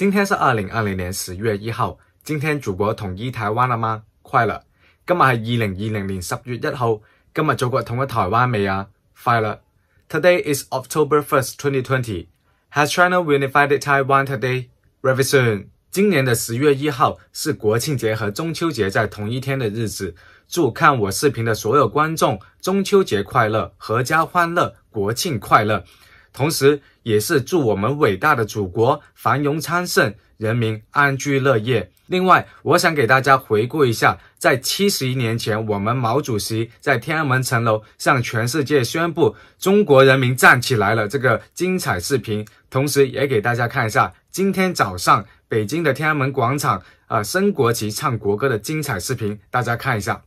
今天是二零二零年十月一号，今天祖国统一台湾了吗？快乐！今日系二零二零年十月一号，今日祖国统一台湾未啊？快乐！Today is October first, twenty twenty. Has China unified the Taiwan today? r e v i s i o n 今年的十月一号是国庆节和中秋节在同一天的日子，祝看我视频的所有观众中秋节快乐，阖家欢乐，国庆快乐！同时，也是祝我们伟大的祖国繁荣昌盛，人民安居乐业。另外，我想给大家回顾一下，在七十一年前，我们毛主席在天安门城楼向全世界宣布“中国人民站起来了”这个精彩视频。同时，也给大家看一下今天早上北京的天安门广场啊升国旗、唱国歌的精彩视频，大家看一下。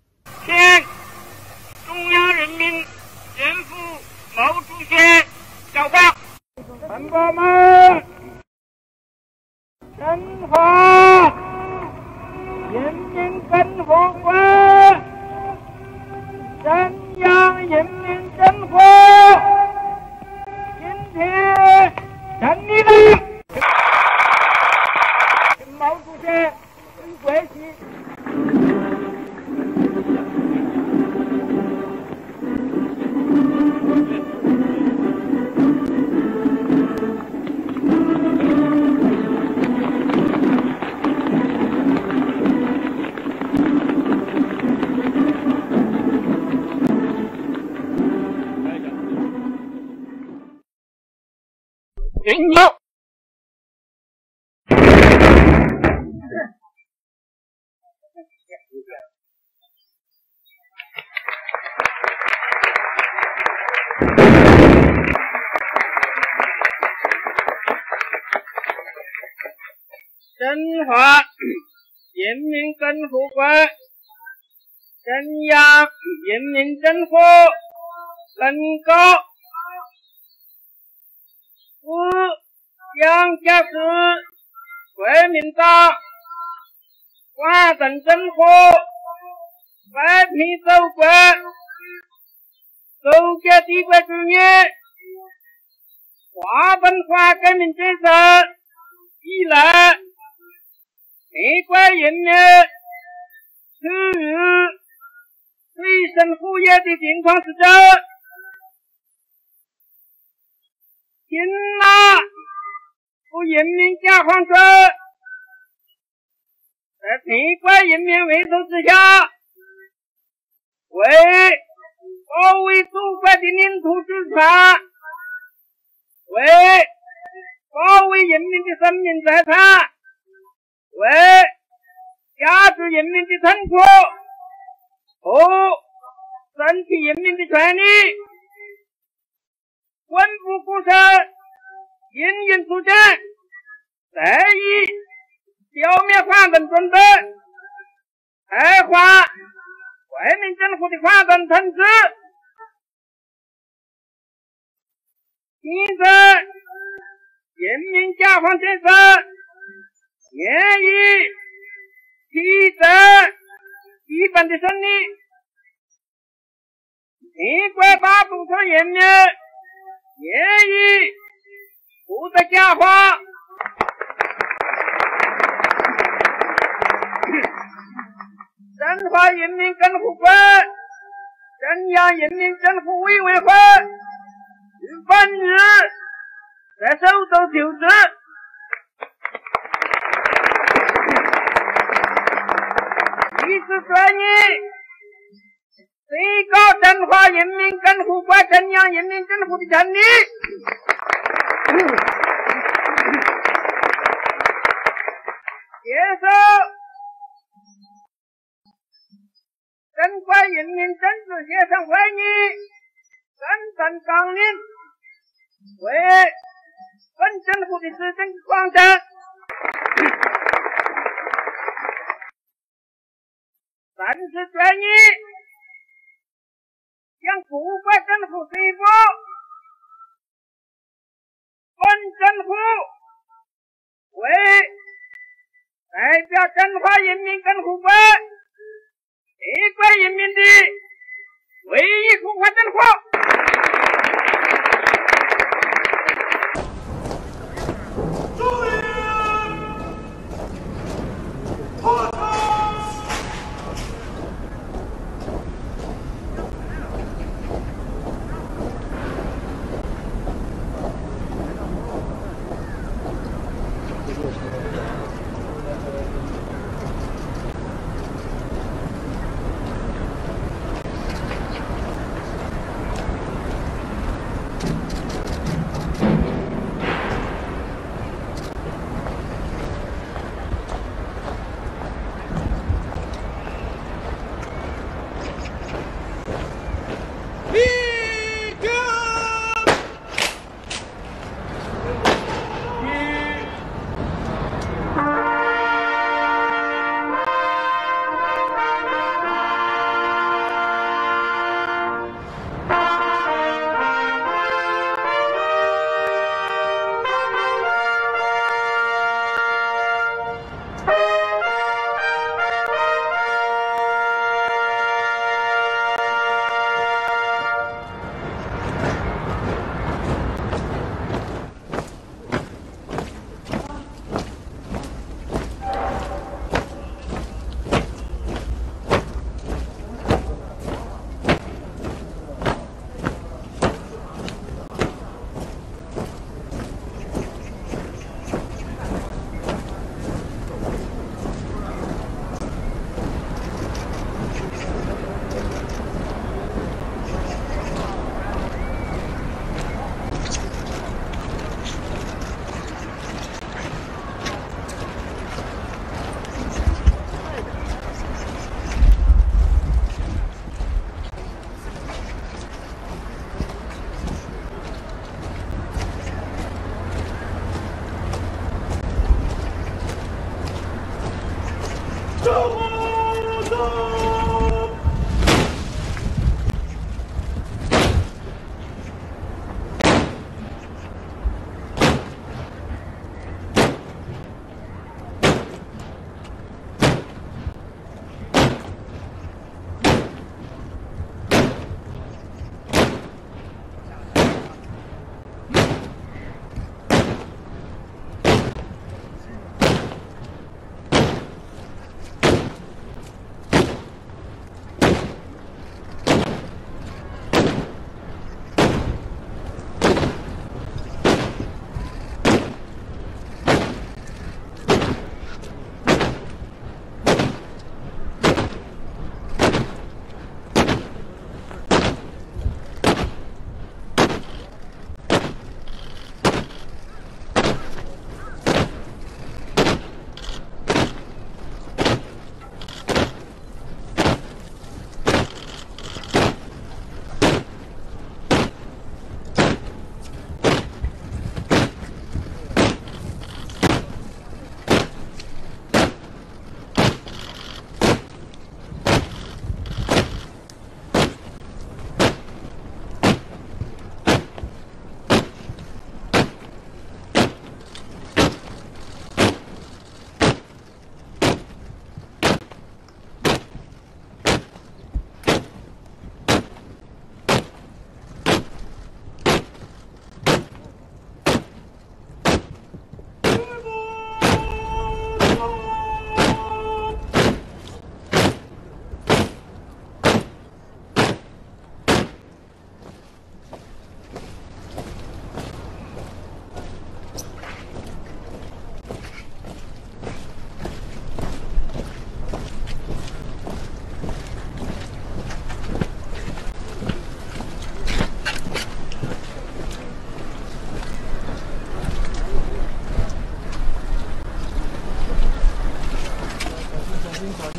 của mình chính phật những chính kinh phật quá Sinh hoạt diễn Nhân tinh phụ quê Sinh gia diễn những tinh phụ Linh có Phú Giang cha cư Quê mình ta Qua tình tinh phụ Quê thi tâu quê 中国帝国主义、华文化革命建设以来，全国人民处于水深火热的情况之中。勤劳的人民解放军在全国人民围堵之下，为保卫祖国的领土主权，为保卫人民的生命财产，为压制人民的痛苦和争取人民的权利，奋不顾身，英勇作战，得以消灭反动军队，开发国民政府的反动统治。先生，人民解放军先生，鉴于取得基本的胜利，全国大部数人民愿意不得解放，中华人民共和国中央人民政府委员会。本日，这首都就是《历史决议》，最高人民政府国中央人民政府的权利。接受《中国人民政治协商会议真正纲领》。为本政府的执政方针，三治专一，向国家政府追捕。本政府为代表中华人民共和国全国人民的唯一共和政府。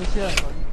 谢谢。